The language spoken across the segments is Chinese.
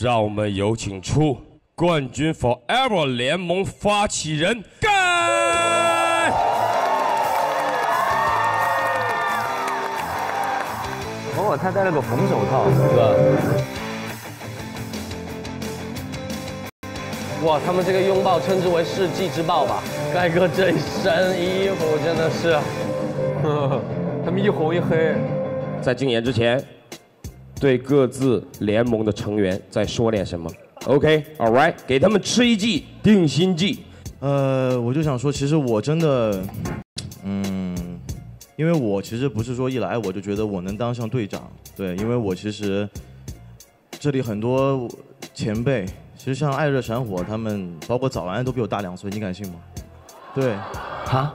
让我们有请出冠军 Forever 联盟发起人盖。哦，他戴了个红手套，是吧？哇，他们这个拥抱称之为世纪之抱吧？盖哥这一身衣服真的是，呵 呵他们一红一黑。在竞演之前，对各自联盟的成员再说点什么？OK，All right，给他们吃一剂定心剂。呃，我就想说，其实我真的，嗯，因为我其实不是说一来我就觉得我能当上队长，对，因为我其实这里很多前辈，其实像爱热闪火他们，包括早安都比我大两岁，你敢信吗？对，哈？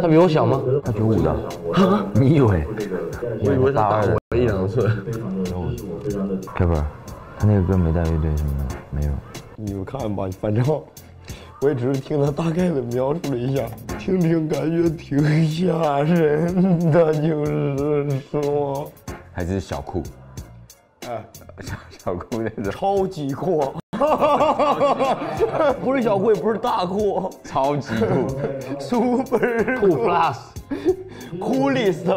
他比我小吗？他九五的，哈？你以为？我以为他大我一两岁。开本，他那个歌没带乐队什么的，没有。你们看吧，反正我也只是听他大概的描述了一下，听听感觉挺吓人的，就是说，还是小酷，哎，小小酷那种，超级酷，不是小酷，也不是大酷，超级酷，super 酷 plus，coolest，